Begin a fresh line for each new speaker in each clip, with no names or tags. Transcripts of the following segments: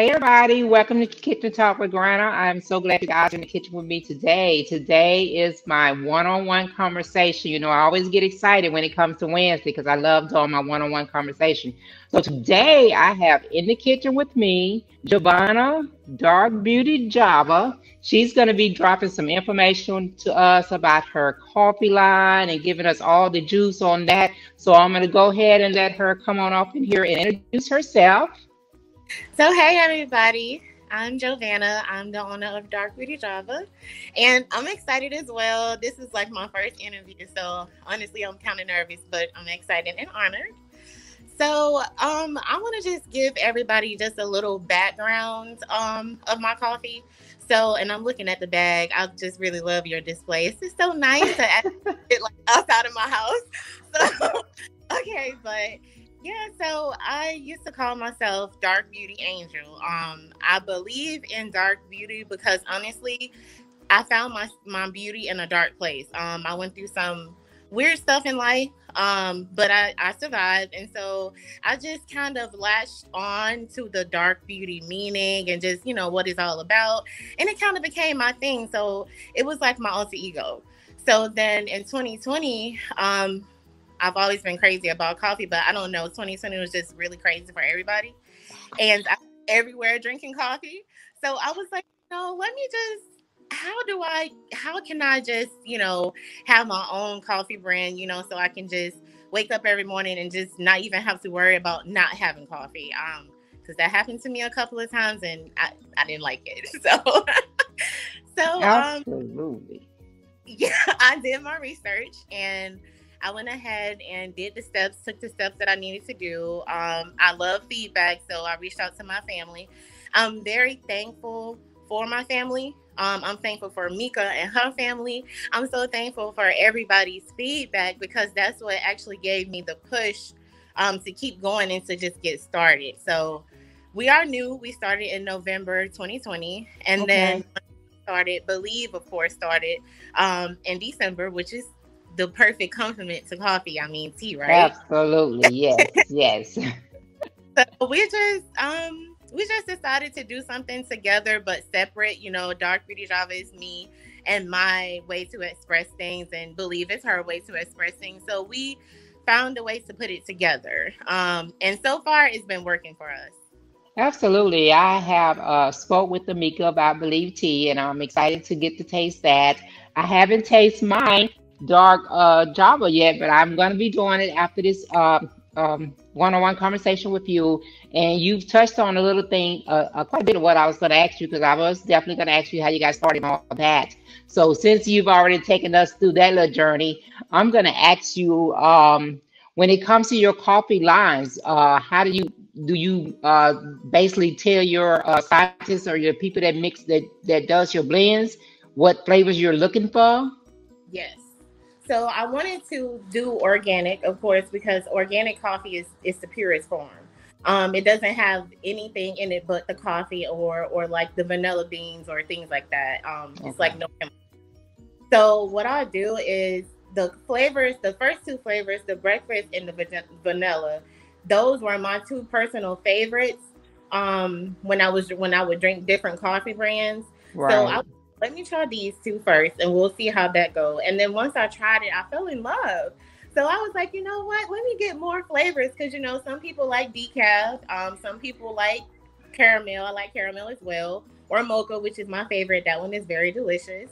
Hey everybody, welcome to Kitchen Talk with Granna. I'm so glad you guys are in the kitchen with me today. Today is my one-on-one conversation. You know, I always get excited when it comes to Wednesday because I love doing my one-on-one conversation. So today I have in the kitchen with me Jovanna Dark Beauty Java. She's going to be dropping some information to us about her coffee line and giving us all the juice on that. So I'm going to go ahead and let her come on up in here and introduce herself.
So, hey everybody, I'm Jovanna. I'm the owner of Dark Beauty Java, and I'm excited as well. This is like my first interview, so honestly, I'm kind of nervous, but I'm excited and honored. So, um, I want to just give everybody just a little background um, of my coffee. So, and I'm looking at the bag. I just really love your display. It's just so nice to it like outside of my house. So, okay, but yeah, so I used to call myself Dark Beauty Angel. Um, I believe in dark beauty because honestly, I found my my beauty in a dark place. Um, I went through some weird stuff in life, um, but I, I survived, and so I just kind of latched on to the dark beauty meaning and just you know what it's all about, and it kind of became my thing. So it was like my alter ego. So then in 2020, um, I've always been crazy about coffee, but I don't know. 2020 was just really crazy for everybody, and I, everywhere drinking coffee. So I was like, no, let me just. How do I? How can I just, you know, have my own coffee brand, you know, so I can just wake up every morning and just not even have to worry about not having coffee. Um, because that happened to me a couple of times and I, I didn't like it. So, so um,
absolutely. Um,
yeah, I did my research and I went ahead and did the steps, took the steps that I needed to do. Um, I love feedback, so I reached out to my family. I'm very thankful for my family. Um, I'm thankful for Mika and her family. I'm so thankful for everybody's feedback because that's what actually gave me the push um, to keep going and to just get started. So we are new. We started in November 2020, and okay. then started Believe, of course, started um, in December, which is the perfect complement to coffee. I mean tea, right?
Absolutely. Yes. yes.
So we just um we just decided to do something together but separate. You know, Dark Beauty Java is me and my way to express things and believe it's her way to express things. So we found a way to put it together. Um and so far it's been working for us.
Absolutely. I have uh, spoke with Amika about Believe Tea, and I'm excited to get to taste that. I haven't tasted mine, dark uh, Java yet, but I'm going to be doing it after this uh, um, one-on-one conversation with you. And you've touched on a little thing, uh, uh, quite a bit of what I was going to ask you, because I was definitely going to ask you how you guys started all that. So since you've already taken us through that little journey, I'm going to ask you, um, when it comes to your coffee lines, uh, how do you do you uh, basically tell your uh, scientists or your people that mix that that does your blends what flavors you're looking for?
Yes. So I wanted to do organic, of course, because organic coffee is is the purest form. Um, it doesn't have anything in it but the coffee or or like the vanilla beans or things like that. Um, okay. It's like no So what I do is the flavors, the first two flavors, the breakfast and the vanilla, those were my two personal favorites. Um, when I was when I would drink different coffee brands. Right. So I let me try these two first and we'll see how that go. And then once I tried it, I fell in love. So I was like, you know what? Let me get more flavors because you know some people like decaf, um, some people like caramel. I like caramel as well, or mocha, which is my favorite. That one is very delicious.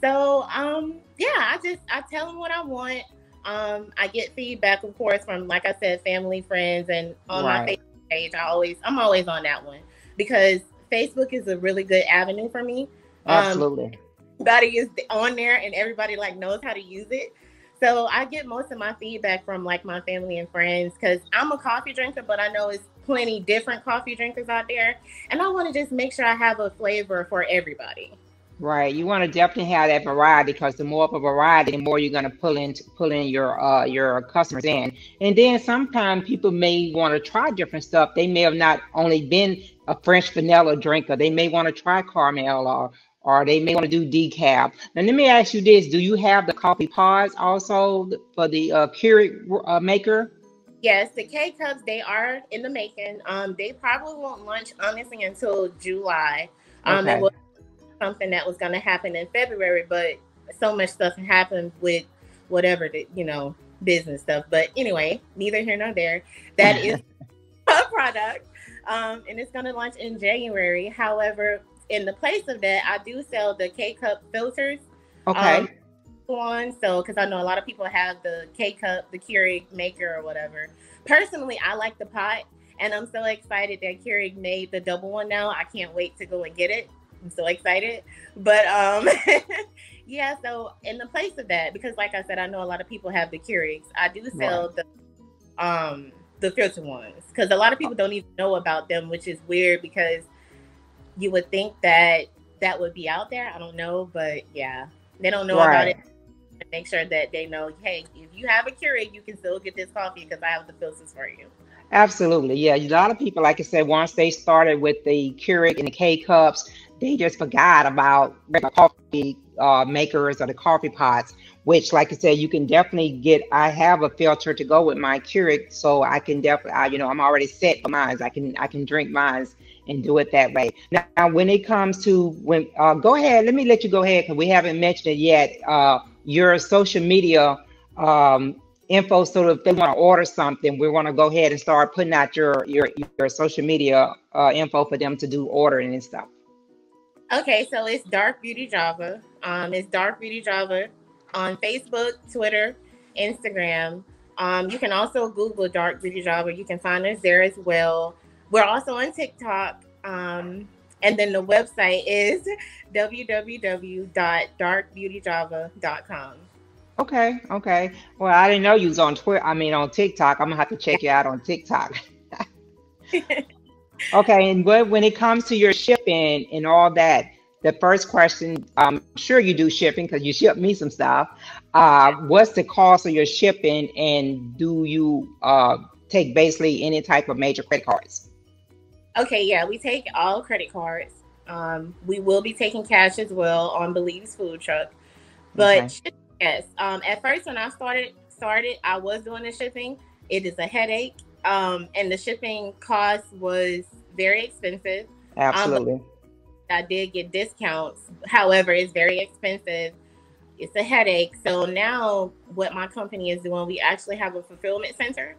So um, yeah, I just I tell them what I want. Um, I get feedback, of course, from like I said, family, friends, and on right. my Facebook page. I always I'm always on that one because Facebook is a really good avenue for me
Absolutely. Um,
everybody is on there and everybody like knows how to use it. So I get most of my feedback from like my family and friends because I'm a coffee drinker, but I know it's plenty different coffee drinkers out there, and I want to just make sure I have a flavor for everybody.
Right. You want to definitely have that variety because the more of a variety, the more you're going to pull in pull in your uh your customers in. And then sometimes people may want to try different stuff. They may have not only been a French vanilla drinker. They may want to try caramel or or they may want to do decaf. Now, let me ask you this: Do you have the coffee pods also for the uh, Keurig uh, maker?
Yes, the K cups they are in the making. Um, they probably won't launch honestly until July. Um, okay. it was something that was going to happen in February, but so much stuff happened with whatever the you know business stuff. But anyway, neither here nor there. That is a product, um, and it's going to launch in January. However, in the place of that, I do sell the K cup filters.
Okay. Um,
one. So, because I know a lot of people have the K cup, the Keurig maker, or whatever. Personally, I like the pot, and I'm so excited that Keurig made the double one now. I can't wait to go and get it. I'm so excited. But um, yeah. So, in the place of that, because like I said, I know a lot of people have the Keurigs. I do sell right. the um the filter ones because a lot of people don't even know about them, which is weird because you would think that that would be out there. I don't know, but yeah, they don't know right. about it make sure that they know, hey, if you have a Keurig, you can still get this coffee because I have the filters for you.
Absolutely. Yeah. A lot of people, like I said, once they started with the Keurig and the K cups, they just forgot about coffee uh, makers or the coffee pots, which, like I said, you can definitely get. I have a filter to go with my Keurig, so I can definitely, you know, I'm already set for mine. I can, I can drink mine and do it that way. Now, when it comes to when, uh, go ahead. Let me let you go ahead because we haven't mentioned it yet. Uh, your social media um, info so if they want to order something we want to go ahead and start putting out your your your social media uh, info for them to do ordering and stuff
okay so it's dark beauty java um it's dark beauty java on facebook twitter instagram um you can also google dark beauty java you can find us there as well we're also on tiktok um and then the website is www.darkbeautyjava.com.
Okay, okay. Well, I didn't know you was on Twitter. I mean, on TikTok. I'm gonna have to check you out on TikTok. okay, and when it comes to your shipping and all that, the first question, I'm sure you do shipping because you ship me some stuff. Uh, what's the cost of your shipping, and do you uh, take basically any type of major credit cards?
Okay, yeah, we take all credit cards. Um, we will be taking cash as well on Believe's food truck. But okay. yes, um, at first when I started started, I was doing the shipping. It is a headache, um, and the shipping cost was very expensive.
Um, Absolutely.
I did get discounts. However, it's very expensive. It's a headache. So now, what my company is doing, we actually have a fulfillment center.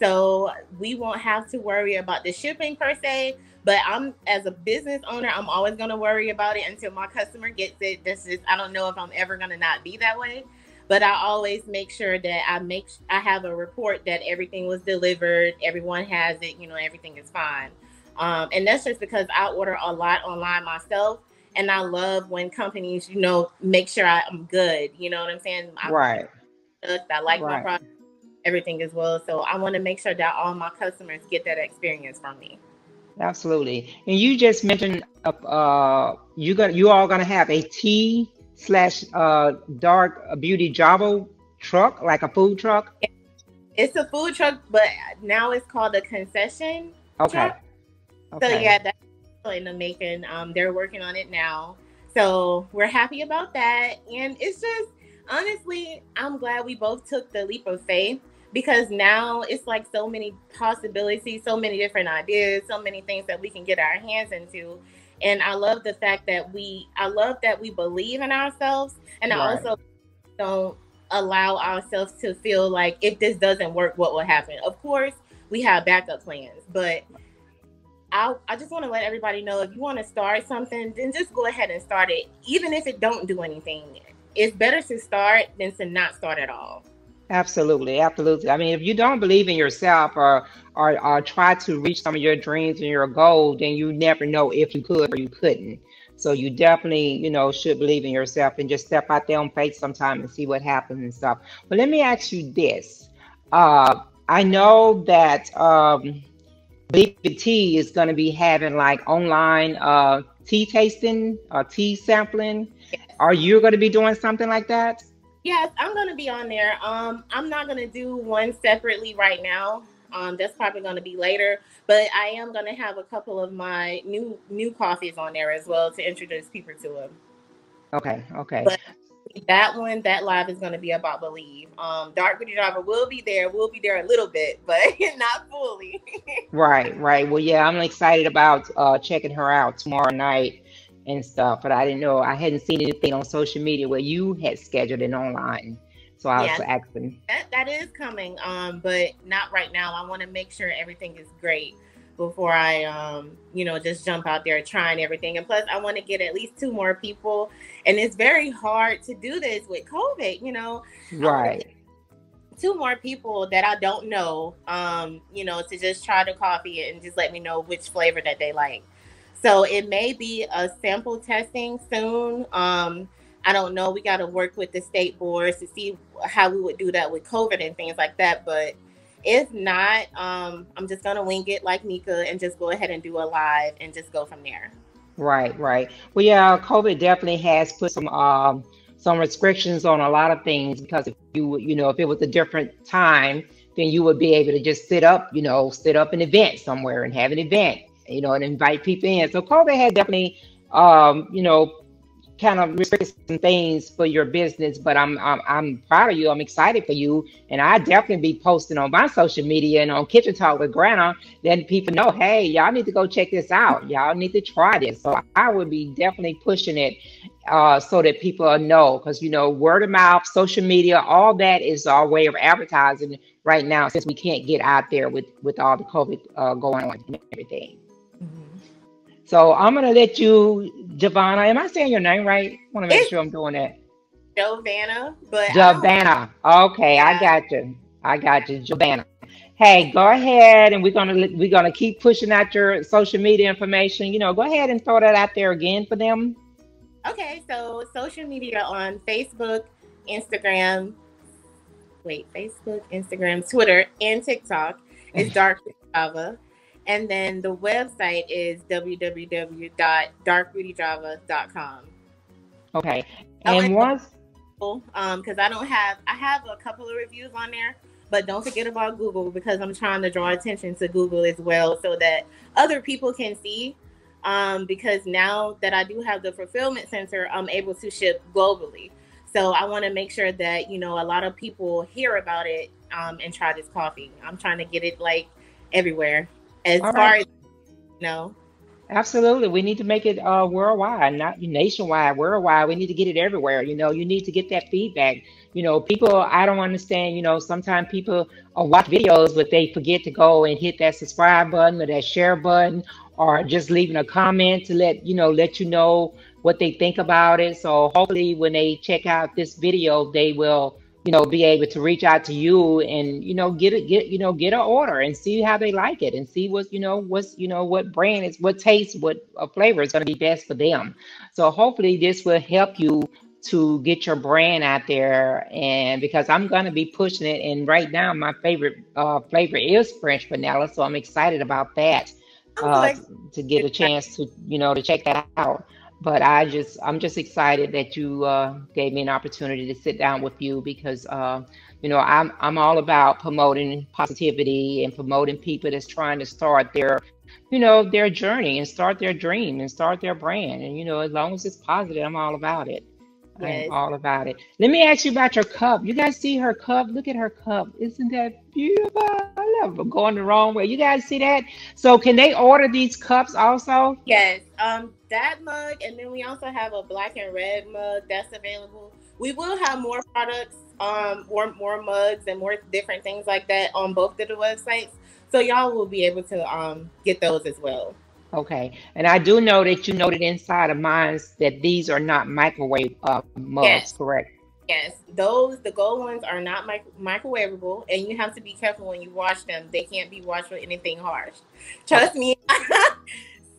So we won't have to worry about the shipping per se. But I'm as a business owner, I'm always gonna worry about it until my customer gets it. This is I don't know if I'm ever gonna not be that way. But I always make sure that I make I have a report that everything was delivered, everyone has it, you know, everything is fine. Um, and that's just because I order a lot online myself and I love when companies, you know, make sure I'm good. You know what I'm saying?
I, right.
I like right. my product everything as well. So I want to make sure that all my customers get that experience from me.
Absolutely. And you just mentioned uh, you got you all gonna have a tea slash uh, dark beauty Java truck, like a food truck.
It's a food truck, but now it's called a concession.
Okay. Truck.
okay. So yeah, that's in the making. Um, they're working on it now. So we're happy about that. And it's just honestly, I'm glad we both took the leap of faith because now it's like so many possibilities, so many different ideas, so many things that we can get our hands into. And I love the fact that we, I love that we believe in ourselves. And right. I also don't allow ourselves to feel like if this doesn't work, what will happen? Of course, we have backup plans, but I, I just want to let everybody know if you want to start something, then just go ahead and start it. Even if it don't do anything, it's better to start than to not start at all.
Absolutely, absolutely. I mean, if you don't believe in yourself or, or or try to reach some of your dreams and your goals, then you never know if you could or you couldn't. So you definitely, you know, should believe in yourself and just step out there on faith sometime and see what happens and stuff. But let me ask you this. Uh, I know that um, BBT is going to be having like online uh, tea tasting, uh, tea sampling. Are you going to be doing something like that?
Yes, I'm gonna be on there. Um, I'm not gonna do one separately right now. Um, that's probably gonna be later, but I am gonna have a couple of my new new coffees on there as well to introduce people to them.
Okay, okay.
But that one, that live is going to be about believe. Um, Dark Beauty Java will be there. We'll be there a little bit, but not fully.
right, right. Well, yeah, I'm excited about uh, checking her out tomorrow night and stuff. But I didn't know I hadn't seen anything on social media where you had scheduled it online. So I was asking.
That that is coming, um, but not right now. I want to make sure everything is great before I, um, you know, just jump out there trying everything. And plus, I want to get at least two more people. And it's very hard to do this with COVID, you know.
Right.
Two more people that I don't know, um, you know, to just try the coffee and just let me know which flavor that they like. So it may be a sample testing soon. Um, I don't know. We got to work with the state boards to see how we would do that with COVID and things like that. But if not, um, I'm just gonna wing it like Nika and just go ahead and do a live and just go from there.
Right, right. Well, yeah, COVID definitely has put some um, some restrictions on a lot of things because if you you know if it was a different time, then you would be able to just sit up, you know, sit up an event somewhere and have an event, you know, and invite people in. So COVID had definitely, um, you know, kind of restrict some things for your business, but I'm, I'm I'm proud of you. I'm excited for you, and I definitely be posting on my social media and on Kitchen Talk with Granna, letting people know, hey, y'all need to go check this out. Y'all need to try this. So I would be definitely pushing it uh, so that people know, because you know, word of mouth, social media, all that is our way of advertising right now, since we can't get out there with with all the COVID uh, going on and everything. So I'm gonna let you, Javana. Am I saying your name right? I want to make it's sure I'm doing that.
Jovanna, but
Javana. Okay, yeah. I got you. I got you, Javana. Hey, go ahead, and we're gonna we're gonna keep pushing out your social media information. You know, go ahead and throw that out there again for them.
Okay, so social media on Facebook, Instagram, wait, Facebook, Instagram, Twitter, and TikTok is Dark Java. And then the website is www.darkbeautyjava.com.
Okay. And once
um because I don't have I have a couple of reviews on there, but don't forget about Google because I'm trying to draw attention to Google as well so that other people can see. Um, because now that I do have the fulfillment center, I'm able to ship globally. So I want to make sure that you know a lot of people hear about it um, and try this coffee. I'm trying to get it like everywhere as All far right. as you know.
Absolutely. We need to make it uh, worldwide, not nationwide, worldwide. We need to get it everywhere. You know, you need to get that feedback. You know, people, I don't understand, you know, sometimes people uh, watch videos, but they forget to go and hit that subscribe button or that share button or just leaving a comment to let, you know, let you know what they think about it. So hopefully when they check out this video, they will you know, be able to reach out to you and, you know, get it, get, you know, get an order and see how they like it and see what, you know, what's, you know, what brand is, what taste, what uh, flavor is going to be best for them. So hopefully this will help you to get your brand out there. And because I'm going to be pushing it. And right now, my favorite uh, flavor is French vanilla. So I'm excited about that uh, to get a chance to, you know, to check that out but I just I'm just excited that you uh, gave me an opportunity to sit down with you because uh, you know I'm I'm all about promoting positivity and promoting people that's trying to start their you know their journey and start their dream and start their brand and you know as long as it's positive I'm all about it. Yes. I'm all about it. Let me ask you about your cup. You guys see her cup? Look at her cup. Isn't that beautiful? I love it. Going the wrong way. You guys see that? So can they order these cups also?
Yes. Um that mug, and then we also have a black and red mug that's available. We will have more products, um, more more mugs and more different things like that on both of the websites. So y'all will be able to um get those as well.
Okay, and I do know that you noted inside of mine that these are not microwave uh, mugs, yes. correct?
Yes, those the gold ones are not microwavable, and you have to be careful when you wash them. They can't be washed with anything harsh. Trust me.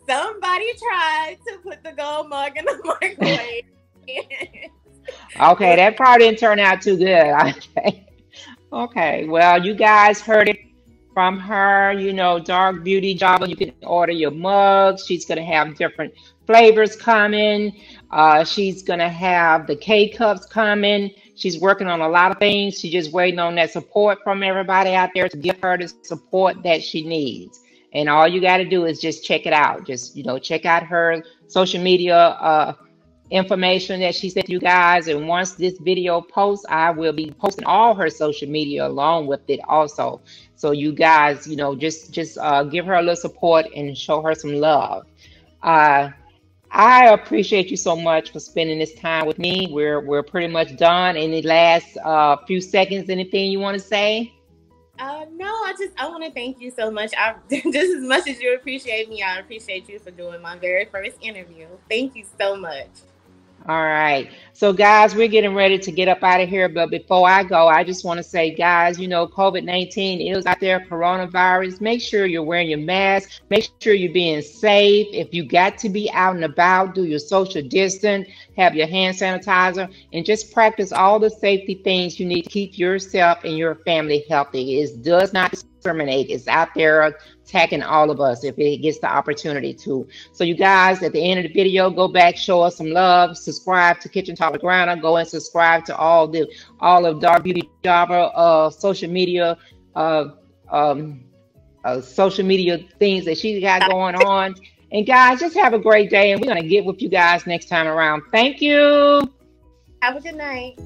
somebody tried to put the gold mug in the microwave.
okay, that probably didn't turn out too good. Okay. Okay. Well, you guys heard it from her, you know, Dark Beauty Java. You can order your mugs. She's going to have different flavors coming. Uh, she's going to have the K cups coming. She's working on a lot of things. She's just waiting on that support from everybody out there to give her the support that she needs. And all you got to do is just check it out. Just, you know, check out her social media uh, information that she sent you guys. And once this video posts, I will be posting all her social media along with it also. So you guys, you know, just just uh, give her a little support and show her some love. Uh, I appreciate you so much for spending this time with me. We're we're pretty much done. Any last uh, few seconds? Anything you want to say?
Uh, no, I just I want to thank you so much. I just as much as you appreciate me, I appreciate you for doing my very first interview. Thank you so much.
All right. So, guys, we're getting ready to get up out of here. But before I go, I just want to say, guys, you know, COVID 19 is out there, coronavirus. Make sure you're wearing your mask. Make sure you're being safe. If you got to be out and about, do your social distance, have your hand sanitizer, and just practice all the safety things you need to keep yourself and your family healthy. It does not discriminate. It's out there attacking all of us if it gets the opportunity to. So you guys, at the end of the video, go back, show us some love, subscribe to Kitchen Talk with go and subscribe to all the all of Dark Beauty Java uh, social media uh, um, uh, social media things that she's got going on. And guys, just have a great day, and we're gonna get with you guys next time around. Thank you.
Have a good night.